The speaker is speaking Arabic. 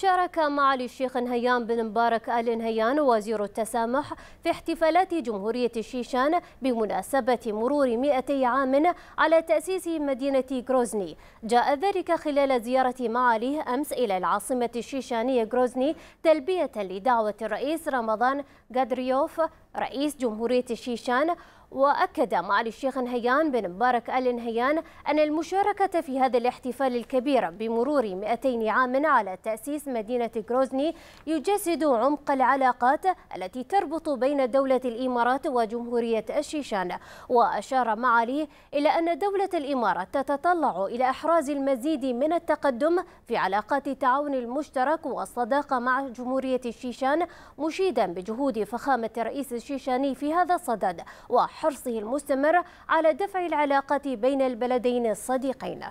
شارك معالي الشيخ نهيان بن مبارك آل نهيان وزير التسامح في احتفالات جمهورية الشيشان بمناسبة مرور 200 عام على تأسيس مدينة غروزني. جاء ذلك خلال زيارة معاليه أمس إلى العاصمة الشيشانية غروزني تلبية لدعوة الرئيس رمضان غادريوف رئيس جمهورية الشيشان وأكد معالي الشيخ نهيان بن مبارك آل نهيان أن المشاركة في هذا الاحتفال الكبير بمرور 200 عام على تأسيس مدينة غروزني يجسد عمق العلاقات التي تربط بين دولة الإمارات وجمهورية الشيشان. وأشار معالي إلى أن دولة الإمارات تتطلع إلى إحراز المزيد من التقدم في علاقات التعاون المشترك والصداقة مع جمهورية الشيشان مشيدا بجهود فخامة الرئيس الشيشاني في هذا الصدد. وحرصه المستمر على دفع العلاقات بين البلدين الصديقين.